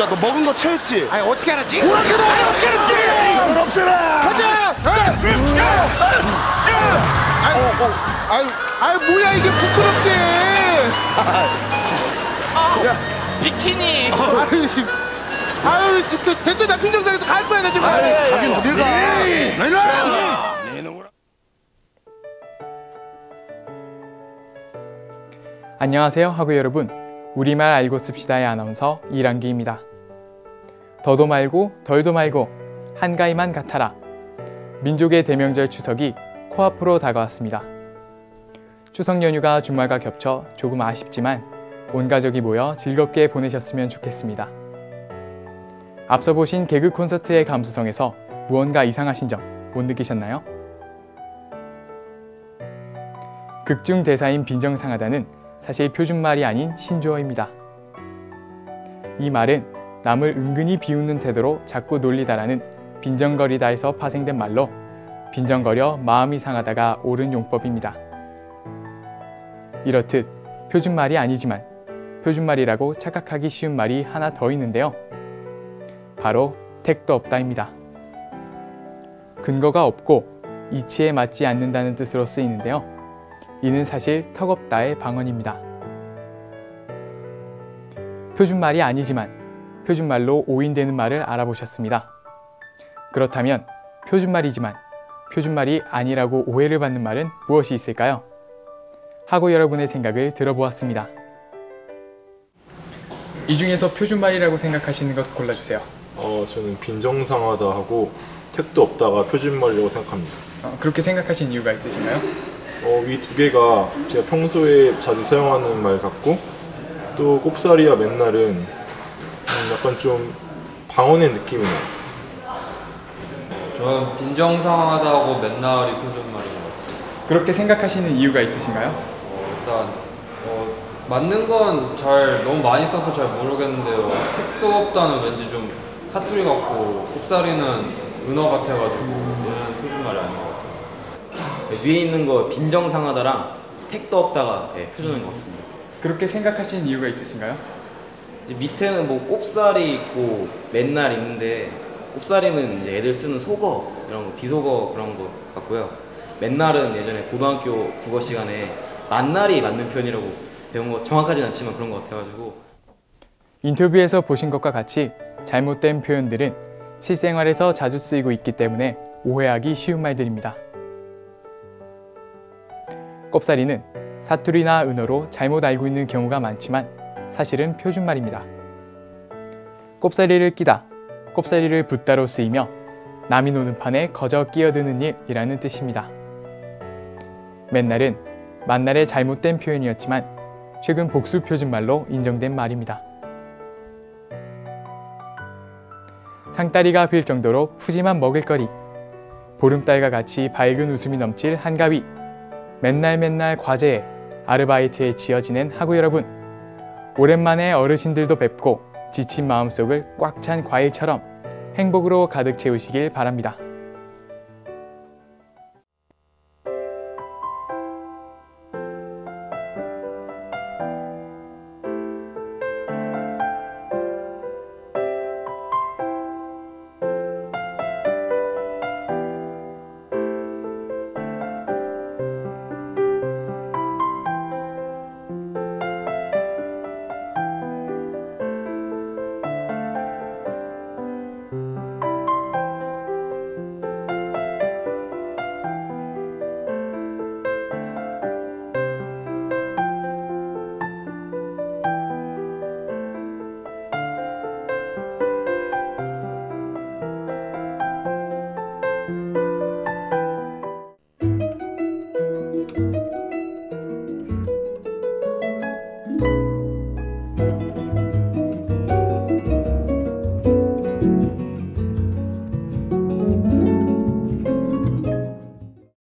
야, 너 먹은 거 체했지? 아니 어떻게 알았지? 오락해도 안 어떻게 알았지? 손을 없애라! 가자! 아유, 어, 아유, 아유, 뭐야, 이게 부끄럽게! 비키니. 아유, 씨. 아유, 진짜, 대체 나 핀정상에서 갈 거야, 나 지금. 가긴 어딜 가? 내놔! 안녕하세요 하구 여러분. 우리말 알고 씁시다의 아나운서 이랑기입니다. 더도 말고 덜도 말고 한가위만 같아라. 민족의 대명절 추석이 코앞으로 다가왔습니다. 추석 연휴가 주말과 겹쳐 조금 아쉽지만 온 가족이 모여 즐겁게 보내셨으면 좋겠습니다 앞서 보신 개그 콘서트의 감수성에서 무언가 이상하신 점 못 느끼셨나요? 극중 대사인 빈정상하다는 사실 표준말이 아닌 신조어입니다. 이 말은 남을 은근히 비웃는 태도로 자꾸 놀리다라는 빈정거리다에서 파생된 말로 빈정거려 마음이 상하다가 옳은 용법입니다. 이렇듯 표준말이 아니지만 표준말이라고 착각하기 쉬운 말이 하나 더 있는데요. 바로 택도 없다입니다. 근거가 없고 이치에 맞지 않는다는 뜻으로 쓰이는데요. 이는 사실 턱없다의 방언입니다. 표준말이 아니지만 표준말로 오인되는 말을 알아보셨습니다. 그렇다면 표준말이지만 표준말이 아니라고 오해를 받는 말은 무엇이 있을까요? 하고 여러분의 생각을 들어보았습니다. 이 중에서 표준말이라고 생각하시는 것 골라주세요. 어, 저는 빈정상하다 하고 택도 없다가 표준말이라고 생각합니다. 어, 그렇게 생각하신 이유가 있으신가요? 어, 이 두 개가 제가 평소에 자주 사용하는 말 같고 또 꼽사리와 맨날은 음, 약간 좀 방언의 느낌이 나요. 저는 빈정상하다고 맨날이 표준말인 것 같아요. 그렇게 생각하시는 이유가 있으신가요? 어, 일단 어, 맞는 건 잘 너무 많이 써서 잘 모르겠는데요. 택도 없다는 왠지 좀 사투리 같고 곱사리는 은어 같아가지고 얘는 표준말이 아닌 것 같아요. 네, 위에 있는 거 빈정상하다랑 택도 없다가 네, 표준인 것 같습니다. 그렇게 생각하시는 이유가 있으신가요? 이제 밑에는 뭐 꼽살이 있고 맨날 있는데 꼽살이는 이제 애들 쓰는 속어 이런 거 비속어 그런 거 같고요. 맨날은 예전에 고등학교 국어 시간에 만날이 맞는 표현이라고 배운 거 정확하진 않지만 그런 것 같아가지고 인터뷰에서 보신 것과 같이 잘못된 표현들은 실생활에서 자주 쓰이고 있기 때문에 오해하기 쉬운 말들입니다. 꼽사리는 사투리나 은어로 잘못 알고 있는 경우가 많지만 사실은 표준말입니다. 꼽사리를 끼다, 꼽사리를 붓다로 쓰이며 남이 노는 판에 거저 끼어드는 일이라는 뜻입니다. 맨날은 만날의 잘못된 표현이었지만 최근 복수 표준말로 인정된 말입니다. 상다리가 빌 정도로 푸짐한 먹을거리, 보름달과 같이 밝은 웃음이 넘칠 한가위, 맨날 맨날 과제에 아르바이트에 지어 지낸 하구 여러분, 오랜만에 어르신들도 뵙고 지친 마음속을 꽉 찬 과일처럼 행복으로 가득 채우시길 바랍니다.